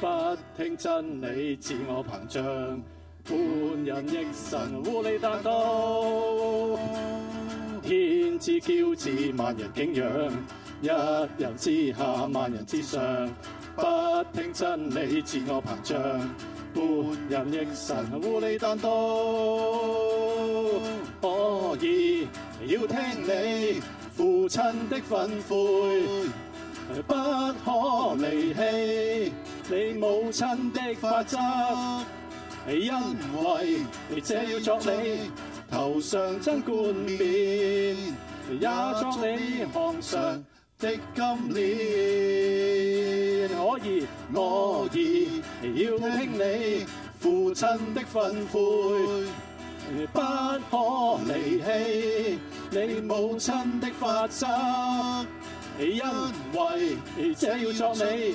不听真理，自我膨胀，半人亦神，乌里达多天之骄子，万人敬仰，一人之下，万人之上。不听真理，自我膨胀，半人亦神，乌里达多。可以要听你父亲的吩咐，不可离弃。你母亲的法则，因为这要作你头上真冠冕，也作你行上的金链。可以，我而要听你父亲的训诲，不可离弃你母亲的法则，因为这要作你。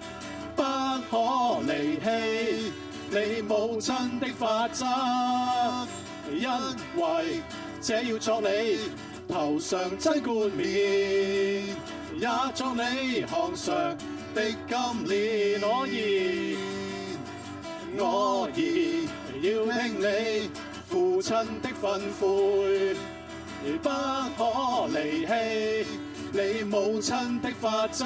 不可离弃你母亲的法则，因为这要作你头上真冠冕，也作你项上的金链。我儿，我而要听你父亲的训诲，不可离弃你母亲的法则。